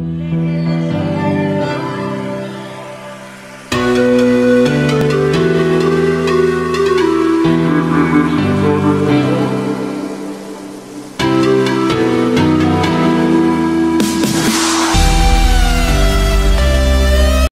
Yeah.